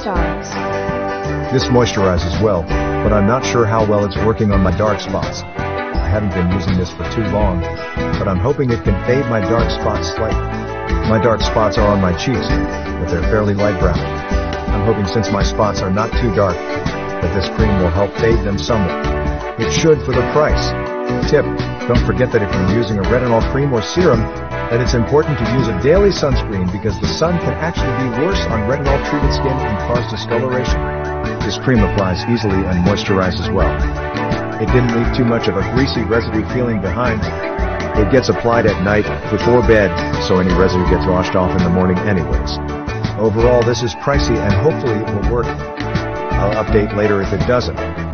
stars. This moisturizes well, but I'm not sure how well it's working on my dark spots. I haven't been using this for too long, but I'm hoping it can fade my dark spots slightly. My dark spots are on my cheeks, but they're fairly light brown. I'm hoping since my spots are not too dark, that this cream will help fade them somewhat. It should for the price. Tip, don't forget that if you're using a retinol cream or serum, that it's important to use a daily sunscreen because the sun can actually be worse on retinol treated skin and cause discoloration. This cream applies easily and moisturizes well. It didn't leave too much of a greasy residue feeling behind. It gets applied at night before bed, so any residue gets washed off in the morning anyways. Overall, this is pricey and hopefully it will work. I'll update later if it doesn't.